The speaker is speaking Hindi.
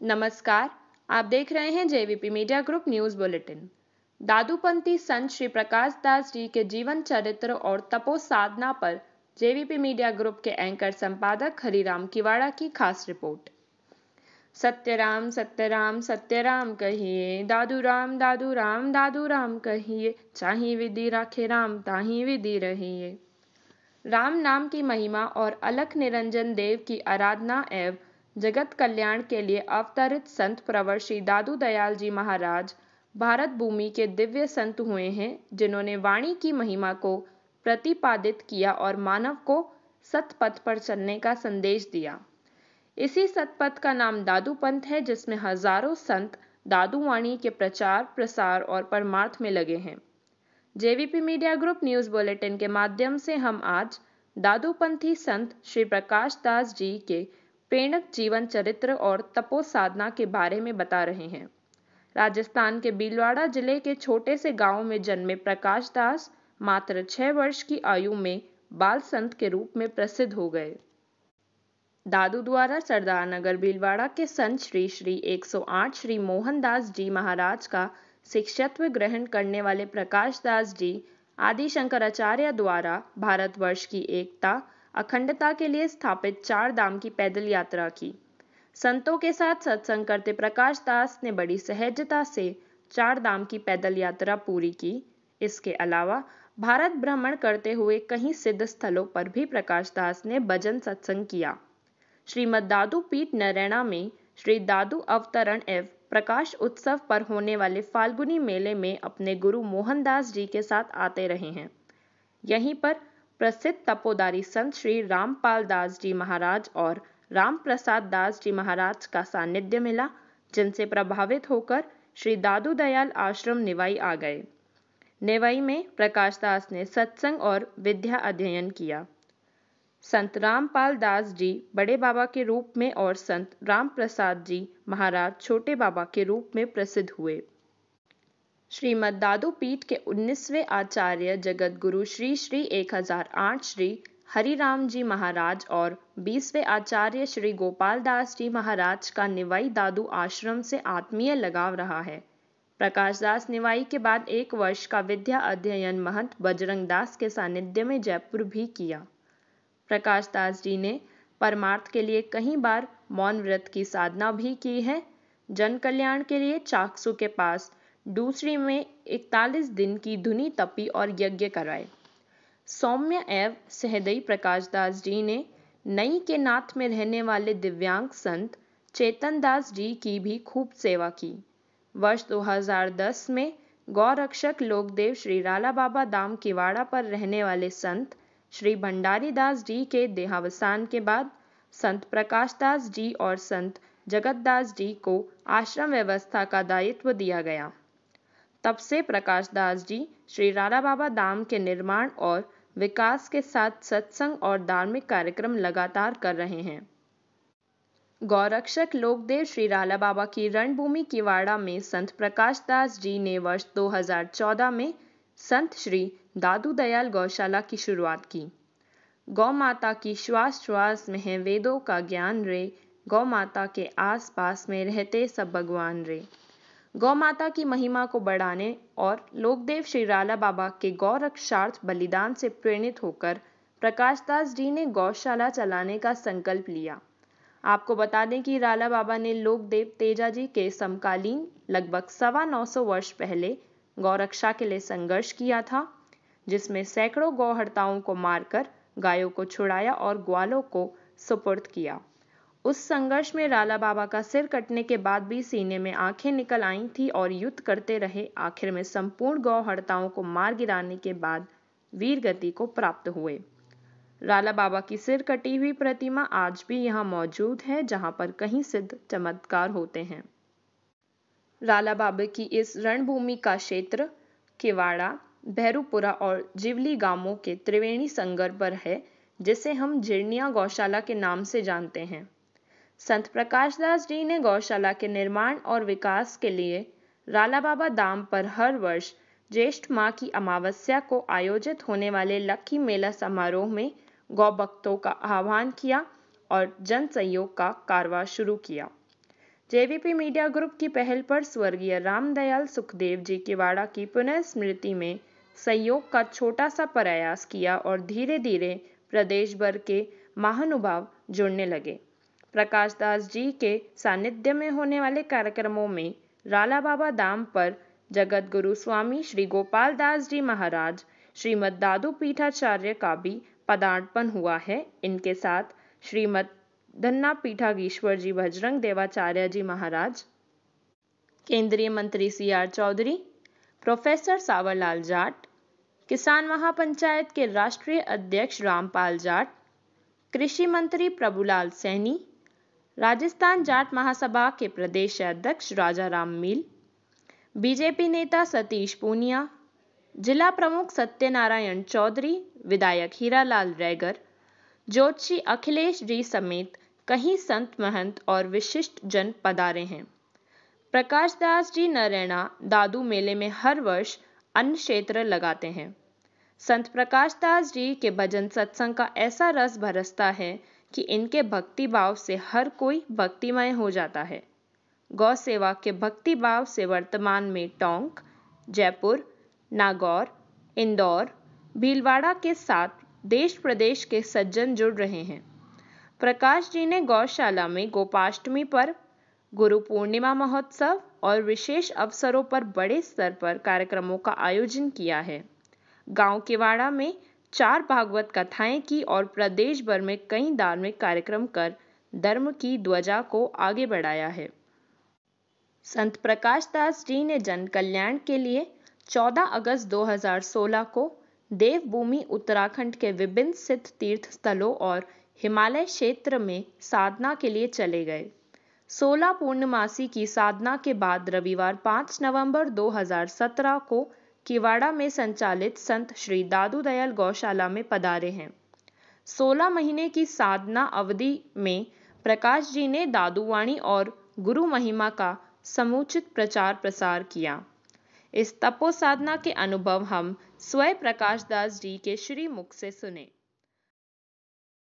नमस्कार, आप देख रहे हैं JVP media group news bulletin. दादूपंथी संत श्री प्रकाश दास जी के जीवन चरित्र और तपो साधना पर जेवीपी मीडिया ग्रुप के एंकर संपादक हरिराम किवाड़ा की खास रिपोर्ट। सत्यराम सत्यराम सत्यराम कहिए दादू राम दादू राम दादू राम कहिए, चाहे विधि राखे राम, ताही विधि रहिए। राम नाम की महिमा और अलख निरंजन देव की आराधना एवं जगत कल्याण के लिए अवतरित संत प्रवर श्री दादू दयाल जी महाराज भारत भूमि के दिव्य संत हुए हैं, जिन्होंने वाणी की महिमा को प्रतिपादित किया और मानव को सतपथ पर चलने का संदेश दिया। इसी सतपथ का नाम दादू पंथ है, जिसमें हज़ारों संत दादू वाणी के प्रचार, प्रसार और परमार्थ में लगे हैं। JVP media group news bulletin के माध्यम से हम आज दादूपंथी संत श्री प्रकाश दास जी के प्रेरक जीवन चरित्र और तपो साधना के बारे में बता रहे हैं। राजस्थान के भीलवाड़ा ज़िले के छोटे से गाँव में जन्मे प्रकाश दास मात्र छह वर्ष की आयु में बाल संत के रूप में प्रसिद्ध हो गए। दादू द्वारा सरदार नगर भीलवाड़ा के संत श्री श्री 108 श्री मोहनदास जी महाराज का शिक्षत्व ग्रहण करने वाले प्रकाश दास जी आदि शंकराचार्य द्वारा भारतवर्ष की एकता अखंडता के लिए स्थापित चार धाम की पैदल यात्रा की। संतों के साथ सत्संग करते प्रकाश दास ने बड़ी सहजता से चार धाम की पैदल यात्रा पूरी की। इसके अलावा भारत भ्रमण करते हुए कई सिद्ध स्थलों पर भी प्रकाश दास ने भजन सत्संग किया। श्रीमद दादू पीठ नरैना में श्री दादू अवतरण एवं प्रकाश उत्सव पर होने वाले फाल्गुनी मेले में अपने गुरु मोहनदास जी के साथ आते रहे हैं। यहीं पर प्रसिद्ध तपोदारी संत श्री रामपाल दास जी महाराज और राम प्रसाद दास जी महाराज का सानिध्य मिला, जिनसे प्रभावित होकर श्री दादू दयाल आश्रम निवाई आ गए। नेवाई में प्रकाश दास ने सत्संग और विद्या अध्ययन किया। संत रामपाल दास जी बड़े बाबा के रूप में और संत राम प्रसाद जी महाराज छोटे बाबा के रूप में प्रसिद्ध हुए। श्रीमद दादू पीठ के 19वें आचार्य जगत गुरु श्री श्री 1008 श्री हरिराम जी महाराज और 20वें आचार्य श्री गोपाल दास जी महाराज का निवाई दादू आश्रम से आत्मीय लगाव रहा है। प्रकाश दास निवाई के बाद एक वर्ष का विद्या अध्ययन महंत बजरंग दास के सानिध्य में जयपुर भी किया। प्रकाश दास जी ने परमार्थ के लिए कई बार मौन व्रत की साधना भी की है। जन कल्याण के लिए चाकसू के पास दूसरी में इकतालीस दिन की धुनी तपी और यज्ञ कराए। सौम्य एवं सहदई प्रकाश दास जी ने नई के नाथ में रहने वाले दिव्यांग संत चेतन दास जी की भी खूब सेवा की। वर्ष 2010 में गौरक्षक लोकदेव श्री राला बाबा दाम किवाड़ा पर रहने वाले संत श्री भंडारी दास जी के देहावसान के बाद संत प्रकाश दास जी और संत जगत दास जी को आश्रम व्यवस्था का दायित्व दिया गया। तब से प्रकाश दास जी श्री रारा बाबा धाम के निर्माण और विकास के साथ सत्संग और धार्मिक कार्यक्रम लगातार कर रहे हैं। गौरक्षक लोकदेव श्री राला बाबा की रणभूमि किवाड़ा में संत प्रकाश दास जी ने वर्ष 2014 में संत श्री दादू दयाल गौशाला की शुरुआत की। गौ माता की श्वास श्वास में है वेदों का ज्ञान रे, गौ माता के आस पास में रहते सब भगवान रे। गौ माता की महिमा को बढ़ाने और लोकदेव श्री राला बाबा के गौ रक्षार्थ बलिदान से प्रेरित होकर प्रकाश दास जी ने गौशाला चलाने का संकल्प लिया। आपको बता दें कि राला बाबा ने लोकदेव तेजा जी के समकालीन लगभग सवा नौ सौ वर्ष पहले गौरक्षा के लिए संघर्ष किया था, जिसमें सैकड़ों गौहर्ताओं को मारकर गायों को छुड़ाया और ग्वालों को सुपुर्द किया। उस संघर्ष में राला बाबा का सिर कटने के बाद भी सीने में आँखें निकल आई थी और युद्ध करते रहे। आखिर में संपूर्ण गौ हड़ताओं को मार गिराने के बाद वीर गति को प्राप्त हुए। राला बाबा की सिर कटी हुई प्रतिमा आज भी यहाँ मौजूद है, जहाँ पर कहीं सिद्ध चमत्कार होते हैं। राला बाबा की इस रणभूमि का क्षेत्र किवाड़ा, भैरूपुरा और जिवली गाँवों के त्रिवेणी संगर पर है, जिसे हम झिरनिया गौशाला के नाम से जानते हैं। संत प्रकाश दास जी ने गौशाला के निर्माण और विकास के लिए राला बाबा दाम पर हर वर्ष ज्येष्ठ माह की अमावस्या को आयोजित होने वाले लक्की मेला समारोह में गौ भक्तों का आह्वान किया और जन सहयोग का कारवा शुरू किया। जेवीपी मीडिया ग्रुप की पहल पर स्वर्गीय रामदयाल सुखदेव जी की वाड़ा की पुनः स्मृति में सहयोग का छोटा सा प्रयास किया और धीरे धीरे प्रदेश भर के महानुभाव जुड़ने लगे। प्रकाश दास जी के सानिध्य में होने वाले कार्यक्रमों में राला बाबा धाम पर जगत गुरु स्वामी श्री गोपाल दास जी महाराज, श्रीमद दादू पीठाचार्य का भी पदार्पण हुआ है। इनके साथ श्रीमद धन्ना पीठागीश्वर जी भजरंग देवाचार्य जी महाराज, केंद्रीय मंत्री C R Chaudhary, professor Sawarlal Jat, किसान महापंचायत के राष्ट्रीय अध्यक्ष रामपाल जाट, कृषि मंत्री प्रभुलाल सैनी राजस्थान जाट महासभा के प्रदेश अध्यक्ष राजा राम मील, बीजेपी नेता सतीश पूनिया, जिला प्रमुख सत्यनारायण चौधरी, विधायक हीरालाल रैगर, ज्योतिषी अखिलेश जी समेत कई संत महंत और विशिष्ट जन पधारे हैं। प्रकाश दास जी नरैना दादू मेले में हर वर्ष अन्न क्षेत्र लगाते हैं। संत प्रकाश दास जी के भजन सत्संग का ऐसा रस भरसता है कि इनके भक्ति भाव से हर कोई भक्तिमय हो जाता है। गौ सेवा के भक्ति भाव से वर्तमान में टोंक, जयपुर, नागौर, इंदौर, भीलवाड़ा के साथ देश प्रदेश के सज्जन जुड़ रहे हैं। प्रकाश जी ने गौशाला में गोपाष्टमी पर, गुरु पूर्णिमा महोत्सव और विशेष अवसरों पर बड़े स्तर पर कार्यक्रमों का आयोजन किया है। गाँव केवाड़ा में चार भागवत कथाएँ की और प्रदेश भर में कई धार्मिक कार्यक्रम कर धर्म की ध्वजा को आगे बढ़ाया है। संत प्रकाश दास जी ने जन कल्याण के लिए 14 अगस्त 2016 को देवभूमि उत्तराखंड के विभिन्न सिद्ध तीर्थ स्थलों और हिमालय क्षेत्र में साधना के लिए चले गए। 16 पूर्णमासी की साधना के बाद रविवार 5 नवंबर 2017 को किवाड़ा में संचालित संत श्री दादू दयाल गौशाला में पधारे हैं। 16 महीने की साधना अवधि में प्रकाश जी ने दादूवाणी और गुरु महिमा का समुचित प्रचार प्रसार किया। इस तपो साधना के अनुभव हम स्वयं प्रकाश दास जी के श्री मुख से सुने।